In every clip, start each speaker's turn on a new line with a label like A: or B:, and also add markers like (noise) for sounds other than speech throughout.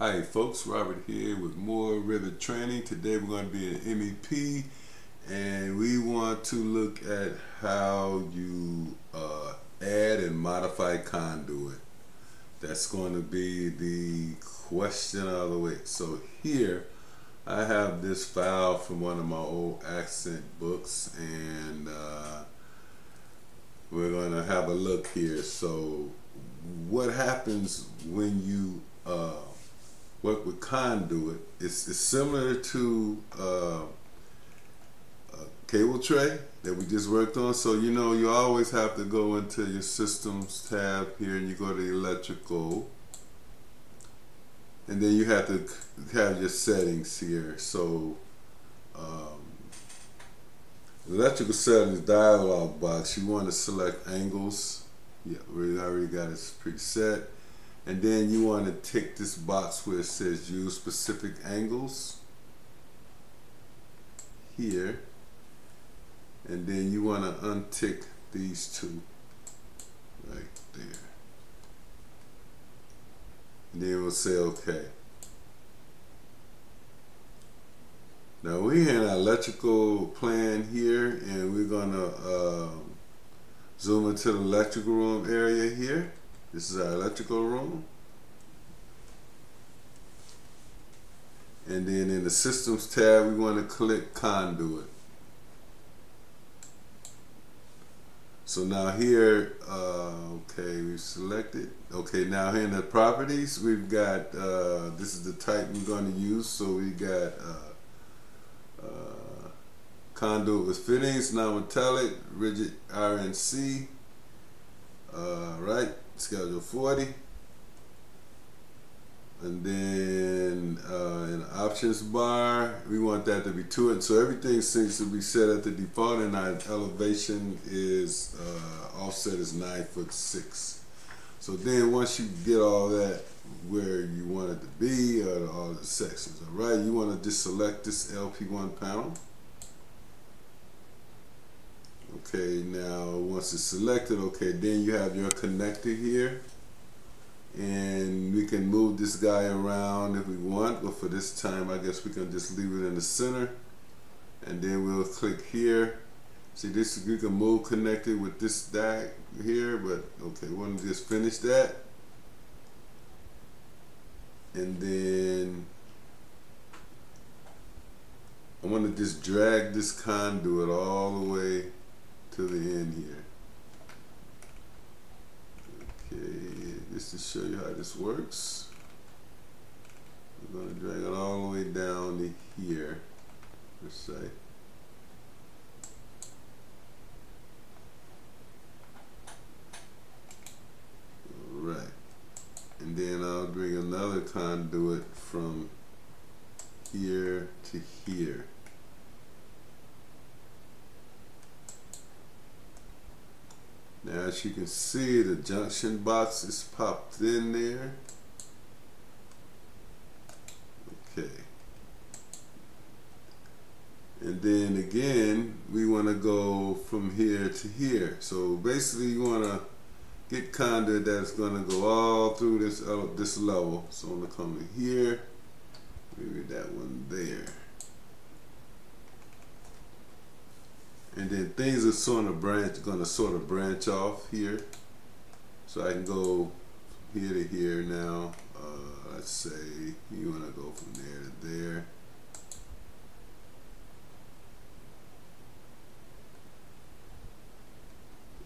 A: Hi folks, Robert here with more Revit training. Today we're going to be an MEP and we want to look at how you uh, add and modify conduit. That's going to be the question of the week. So here I have this file from one of my old ASCENT books and uh, we're going to have a look here. So what happens when you uh, work with conduit. It's, it's similar to uh, cable tray that we just worked on. So you know you always have to go into your systems tab here and you go to electrical and then you have to have your settings here. So um, electrical settings dialog box, you want to select angles. Yeah, we already got it preset and then you want to tick this box where it says use specific angles? Here. And then you want to untick these two right there. And then we'll say okay. Now we have an electrical plan here and we're gonna um, zoom into the electrical room area here this is our electrical room. And then in the systems tab, we want to click conduit. So now here, uh, okay, we've selected. Okay, now here in the properties, we've got, uh, this is the type we're going to use. So we got uh, uh conduit with fittings, non-metallic, rigid RNC, uh, right? Schedule 40 and then uh, in the options bar we want that to be two and so everything seems to be set at the default and our elevation is uh, offset is nine foot six. So then once you get all that where you want it to be or all the sections all right you want to just select this LP1 panel Okay, now once it's selected, okay, then you have your connector here. And we can move this guy around if we want, but for this time, I guess we can just leave it in the center. And then we'll click here. See, this you can move connected with this DAC here, but okay, we'll just finish that. And then I want to just drag this conduit all the way to the end here. Okay, just to show you how this works. We're going to drag it all the way down to here, let's say. Alright. And then I'll bring another conduit from here to here. Now as you can see the junction box is popped in there. Okay. And then again we want to go from here to here. So basically you want to get conduit that's going to go all through this uh, this level. So I'm going to come in here, maybe that one there. And then things are sort of branch going to sort of branch off here. So I can go here to here now. Uh, let's say you want to go from there to there.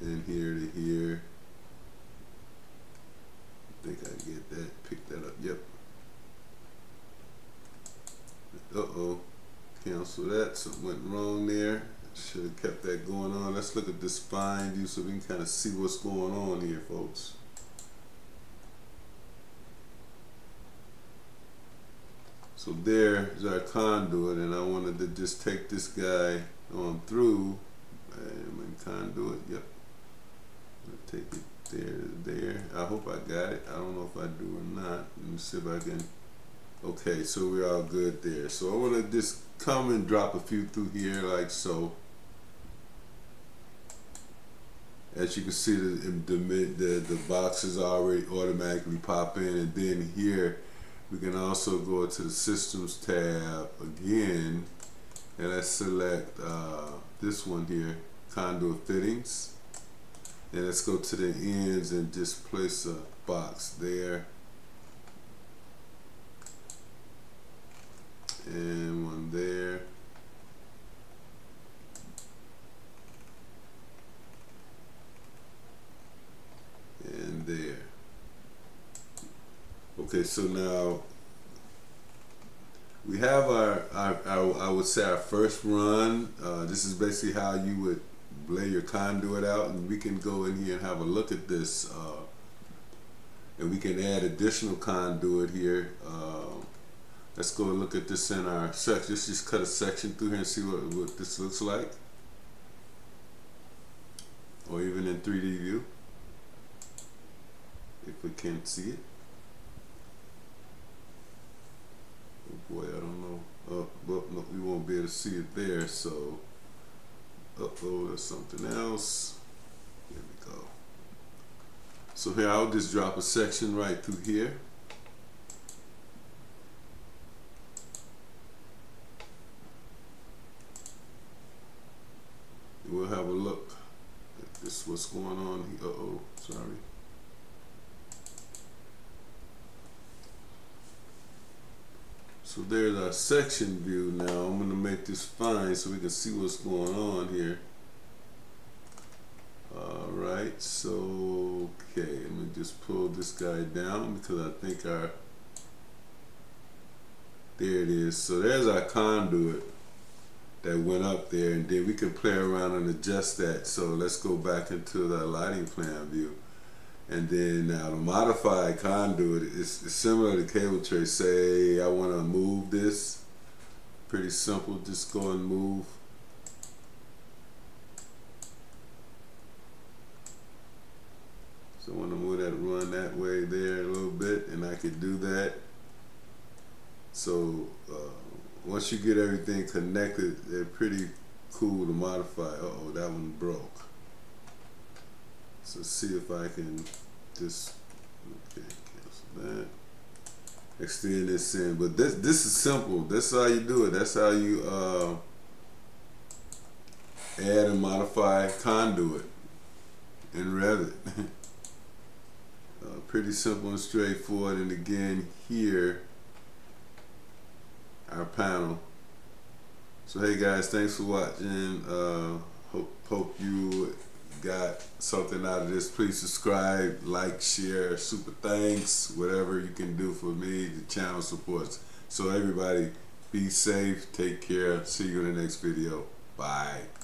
A: And here to here. I think I get that pick that up. Yep. Uh-oh. Cancel that something went wrong there should have kept that going on. Let's look at this spine view so we can kind of see what's going on here, folks. So there is our conduit, and I wanted to just take this guy on through. And conduit, yep. take it there there. I hope I got it. I don't know if I do or not. Let me see if I can. Okay, so we're all good there. So I want to just come and drop a few through here like so as you can see the, the, the, the boxes already automatically pop in. And then here we can also go to the systems tab again. And let's select uh, this one here conduit fittings. And let's go to the ends and just place a box there. And one there and there okay so now we have our, our, our, I would say our first run. Uh, this is basically how you would lay your conduit out and we can go in here and have a look at this uh, and we can add additional conduit here. Uh, let's go look at this in our section. Let's just cut a section through here and see what, what this looks like or even in 3D view if we can't see it. Oh boy, I don't know. Oh, well, no, we won't be able to see it there, so upload or something else. Here we go. So here I'll just drop a section right through here. We'll have a look at this what's going on. Uh oh, sorry. So there's our section view now. I'm going to make this fine so we can see what's going on here. Alright, so, okay, let me just pull this guy down because I think our, there it is. So there's our conduit that went up there and then we can play around and adjust that. So let's go back into the lighting plan view. And then now the modified conduit is, similar to cable tray. Say I want to move this. Pretty simple. Just go and move. So I want to move that run that way there a little bit and I could do that. So uh, once you get everything connected, they're pretty cool to modify. Uh oh, that one broke. So see if I can just okay, cancel that. Extend this in. But this this is simple. That's how you do it. That's how you uh, add and modify conduit in Revit. (laughs) uh, pretty simple and straightforward. And again, here, our panel. So hey guys, thanks for watching. Uh, hope hope you got something out of this, please subscribe, like, share, super thanks, whatever you can do for me. The channel supports. So everybody, be safe, take care. See you in the next video. Bye.